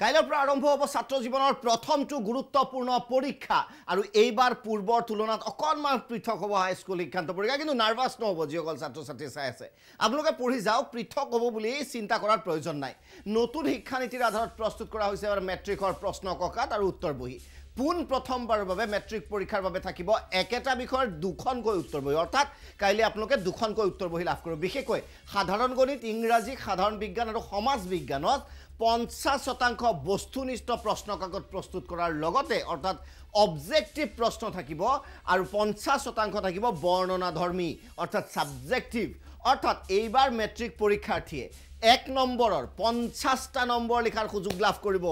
কাইলৈৰ পৰা আৰম্ভ হ'ব ছাত্ৰ জীৱনৰ প্ৰথমটো গুৰুত্বপূৰ্ণ পৰীক্ষা। আৰু এইবাৰ পূৰ্বৰ তুলনাত অকণমান পৃথক হ'ব হাইস্কুল শিক্ষান্ত পৰীক্ষা। কিন্তু নাৰ্ভাছ নহ'ব যিসকল ছাত্ৰ ছাত্ৰীয়ে চাই আছে। আপোনালোকে পঢ়ি যাওক পৃথক হ'ব বুলি চিন্তা কৰাৰ প্ৰয়োজন নাই। নতুন শিক্ষানীতিৰ আধাৰত প্ৰস্তুত কৰা হৈছে এবাৰ মেট্ৰিকৰ প্ৰশ্ন ককাত আৰু উত্তৰ বহি। পোন প্ৰথমবাৰৰ বাবে মেট্ৰিক পৰীক্ষাৰ বাবে থাকিব একেটা বিষয়ৰ দুখনকৈ উত্তৰ বহি। অৰ্থাৎ কাইলৈ আপোনালোকে দুখনকৈ উত্তৰ বহি লাভ কৰিব। বিশেষকৈ সাধাৰণ গণিত ইংৰাজী সাধাৰণ বিজ্ঞান আৰু সমাজ বিজ্ঞানত পঞ্চাছ শতাংশ বস্তুনিষ্ঠ প্ৰশ্ন কাকত প্ৰস্তুত কৰাৰ লগতে অৰ্থাৎ অবজেক্টিভ প্ৰশ্ন থাকিব আৰু পঞ্চাছ শতাংশ থাকিব বৰ্ণনাধৰ্মী অৰ্থাৎ ছাবজেক্টিভ অৰ্থাৎ এইবাৰ মেট্ৰিক পৰীক্ষাৰ্থীয়ে এক নম্বৰৰ পঞ্চাছটা নম্বৰ লিখাৰ সুযোগ লাভ কৰিব।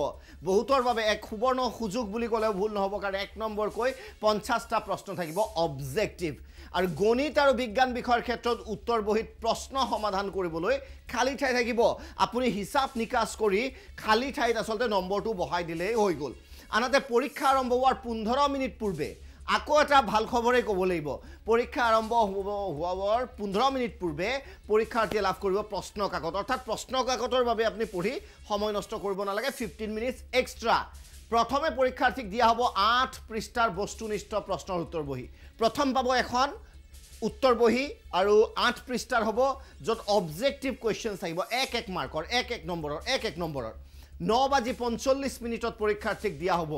বহুতৰ বাবে এক সুবৰ্ণ সুযোগ বুলি ক'লেও ভুল নহ'ব কাৰণ এক নম্বৰকৈ পঞ্চাছটা প্ৰশ্ন থাকিব অবজেক্টিভ আৰু গণিত আৰু বিজ্ঞান বিষয়ৰ ক্ষেত্ৰত উত্তৰ বহীত প্ৰশ্ন সমাধান কৰিবলৈ খালী ঠাই থাকিব। আপুনি হিচাপ নিকাচ কৰি খালী ঠাইত আচলতে নম্বৰটো বহাই দিলেই হৈ গ'ল। আনহাতে পৰীক্ষা আৰম্ভ হোৱাৰ পোন্ধৰ মিনিট পূৰ্বে আকৌ এটা ভাল খবৰেই ক'ব লাগিব। পৰীক্ষা আৰম্ভ হ'ব হোৱাৰ পোন্ধৰ মিনিট পূৰ্বে পৰীক্ষাৰ্থীয়ে লাভ কৰিব প্ৰশ্ন কাকত। অৰ্থাৎ প্ৰশ্ন কাকতৰ বাবে আপুনি পঢ়ি সময় নষ্ট কৰিব নালাগে ফিফটিন মিনিটছ এক্সট্ৰা প্ৰথমে পৰীক্ষাৰ্থীক দিয়া হ'ব আঠ পৃষ্ঠাৰ বস্তুনিষ্ঠ প্ৰশ্নৰ উত্তৰ বহি। প্ৰথম পাব এখন উত্তৰ বহি আৰু আঠ পৃষ্ঠাৰ হ'ব য'ত অবজেক্টিভ কুৱেশ্যনছ থাকিব এক এক মাৰ্কৰ এক এক নম্বৰৰ এক এক নম্বৰৰ। ন বাজি পঞ্চল্লিছ মিনিটত পৰীক্ষাৰ্থীক দিয়া হ'ব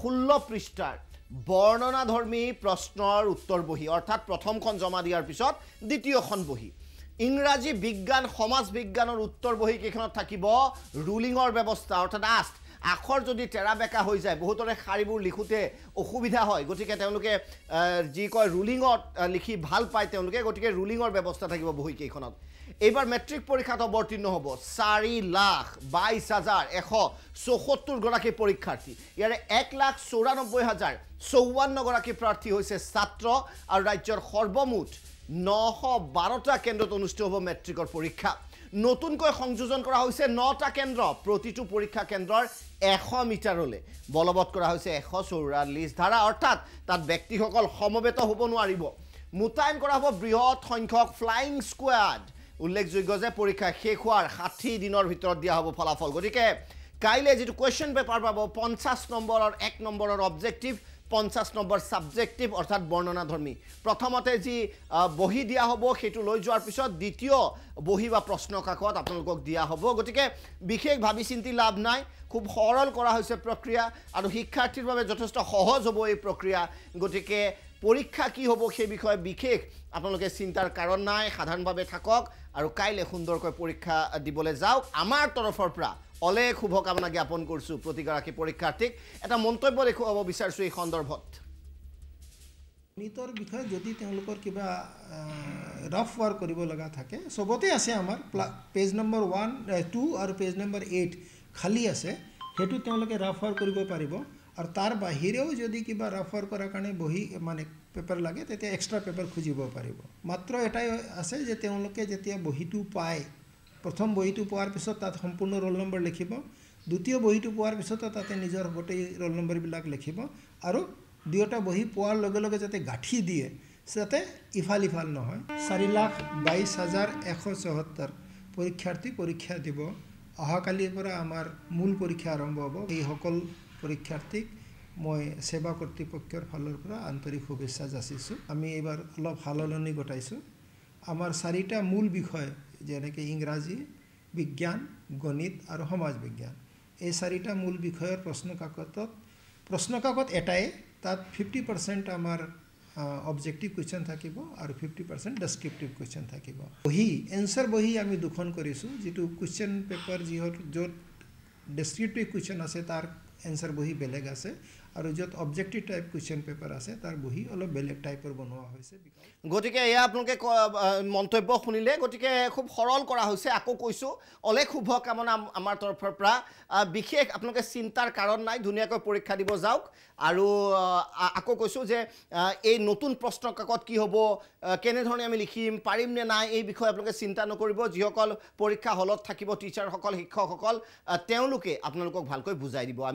ষোল্ল পৃষ্ঠাৰ বৰ্ণনাধৰ্মী প্ৰশ্নৰ উত্তৰ বহি অৰ্থাৎ প্ৰথমখন জমা দিয়াৰ পিছত দ্বিতীয়খন বহি। ইংৰাজী বিজ্ঞান সমাজ বিজ্ঞানৰ উত্তৰ বহীকেইখনত থাকিব ৰুলিঙৰ ব্যৱস্থা অৰ্থাৎ আষ্ট আখৰ যদি তেৰা বেকা হৈ যায় বহুতৰে শাৰীবোৰ লিখোঁতে অসুবিধা হয়। গতিকে তেওঁলোকে যি কয় ৰুলিঙত লিখি ভাল পায় তেওঁলোকে গতিকে ৰুলিঙৰ ব্যৱস্থা থাকিব বহীকেইখনত। এইবাৰ মেট্ৰিক পৰীক্ষাত অৱতীৰ্ণ হ'ব চাৰি লাখ বাইছ হাজাৰ এশ চৌসত্তৰগৰাকী পৰীক্ষাৰ্থী। ইয়াৰে এক লাখ চৌৰানব্বৈ হাজাৰ চৌৱন্নগৰাকী প্ৰাৰ্থী হৈছে ছাত্ৰ আৰু ৰাজ্যৰ সৰ্বমুঠ নশ বাৰটা কেন্দ্ৰত অনুষ্ঠিত হ'ব মেট্ৰিকৰ পৰীক্ষা। নতুনকৈ সংযোজন কৰা হৈছে নটা কেন্দ্ৰ। প্ৰতিটো পৰীক্ষা কেন্দ্ৰৰ এশ মিটাৰলৈ। বলবৎ কৰা হৈছে এশ চৌৰাল্লিছ ধাৰা। অৰ্থাৎ তাত ব্যক্তিসকল সমবেত হ'ব নোৱাৰিব। মোতায়েন কৰা হ'ব বৃহৎ সংখ্যক ফ্লাইং স্কোৱাড উল্লেখযোগ্য যে পৰীক্ষা শেষ হোৱাৰ ষাঠি দিনৰ ভিতৰত দিয়া হ'ব ফলাফল। গতিকে কাইলৈ যিটো কুৱেশ্যন পেপাৰ পাব পঞ্চাছ নম্বৰৰ এক নম্বৰৰ অবজেক্টিভ পঞ্চাছ নম্বৰ ছাবজেক্টিভ অৰ্থাৎ বৰ্ণনাধৰ্মী। প্ৰথমতে যি বহি দিয়া হ'ব সেইটো লৈ যোৱাৰ পিছত দ্বিতীয় বহি বা প্ৰশ্ন কাকত আপোনালোকক দিয়া হ'ব। গতিকে বিশেষ ভাবি চিন্তি লাভ নাই। খুব সৰল কৰা হৈছে প্ৰক্ৰিয়া আৰু শিক্ষাৰ্থীৰ বাবে যথেষ্ট সহজ হ'ব এই প্ৰক্ৰিয়া। গতিকে পৰীক্ষা কি হ'ব সেই বিষয়ে বিশেষ আপোনালোকে চিন্তাৰ কাৰণ নাই। সাধাৰণভাৱে থাকক আৰু কাইলৈ সুন্দৰকৈ পৰীক্ষা দিবলৈ যাওক। আমাৰ তৰফৰ পৰা অলেখ শুভকামনা জ্ঞাপন কৰিছোঁ প্ৰতিগৰাকী পৰীক্ষাৰ্থীক। এটা মন্তব্য দেখুৱাব বিচাৰিছোঁ এই সন্দৰ্ভত। গণিতৰ বিষয়ে যদি তেওঁলোকৰ কিবা ৰাফ ৱাৰ্ক কৰিব লগা থাকে চবতে আছে আমাৰ পেজ নম্বৰ ওৱান টু আৰু পেজ নম্বৰ এইট খালী আছে সেইটো তেওঁলোকে ৰাফ ৱাৰ্ক কৰিব পাৰিব। আৰু তাৰ বাহিৰেও যদি কিবা ৰাফ ৱাৰ্ক কৰাৰ কাৰণে বহি মানে পেপাৰ লাগে তেতিয়া এক্সট্ৰা পেপাৰ খুজিব পাৰিব। মাত্ৰ এটাই আছে যে তেওঁলোকে যেতিয়া বহীটো পায় প্ৰথম বহীটো পোৱাৰ পিছত তাত সম্পূৰ্ণ ৰোল নম্বৰ লিখিব। দ্বিতীয় বহীটো পোৱাৰ পিছতো তাতে নিজৰ গোটেই ৰোল নম্বৰবিলাক লিখিব। আৰু দুয়োটা বহী পোৱাৰ লগে লগে যাতে গাঁঠি দিয়ে যাতে ইফাল ইফাল নহয়। চাৰি লাখ বাইছ হাজাৰ এশ চৌসত্তৰ পৰীক্ষাৰ্থী পৰীক্ষা দিব। অহাকালিৰ পৰা আমাৰ মূল পৰীক্ষা আৰম্ভ হ'ব। এইসকল পৰীক্ষাৰ্থীক মই সেৱা কৰ্তৃপক্ষৰ ফালৰ পৰা আন্তৰিক শুভেচ্ছা যাচিছোঁ। আমি এইবাৰ অলপ সালনি ঘটাইছোঁ আমাৰ চাৰিটা মূল বিষয় যেনেকৈ ইংৰাজী বিজ্ঞান গণিত আৰু সমাজ বিজ্ঞান এই চাৰিটা মূল বিষয়ৰ প্ৰশ্ন কাকতত প্ৰশ্ন কাকত এটাই তাত ফিফটি পাৰ্চেণ্ট আমাৰ অবজেক্টিভ কুৱেশ্যন থাকিব আৰু ফিফটি পাৰ্চেণ্ট ডেছক্ৰিপটিভ কুৱেশ্যন থাকিব। বহি এনচাৰ বহি আমি দুখন কৰিছোঁ যিটো কুৱেশ্যন পেপাৰ যিহেতু য'ত ডেছক্ৰিপটিভ কুৱেশ্যন আছে তাৰ এনচাৰ বহি বেলেগ আছে। আৰু য'ত অবজেক্টিভ টাইপ কুৱেশ্যন পেপাৰ আছে তাৰ বহি অলপ বেলেগ টাইপৰ বনোৱা হৈছে গতিকে এয়া আপোনালোকে মন্তব্য শুনিলে। গতিকে খুব সৰল কৰা হৈছে আকৌ কৈছোঁ। অলেখ শুভকামনা আমাৰ তৰফৰ পৰা। বিশেষ আপোনালোকে চিন্তাৰ কাৰণ নাই ধুনীয়াকৈ পৰীক্ষা দিব যাওক। আৰু আকৌ কৈছোঁ যে এই নতুন প্ৰশ্ন কাকত কি হ'ব কেনেধৰণে আমি লিখিম পাৰিম নে নাই এই বিষয়ে আপোনালোকে চিন্তা নকৰিব। যিসকল পৰীক্ষা হলত থাকিব টিচাৰসকল শিক্ষকসকল তেওঁলোকে আপোনালোকক ভালকৈ বুজাই দিব।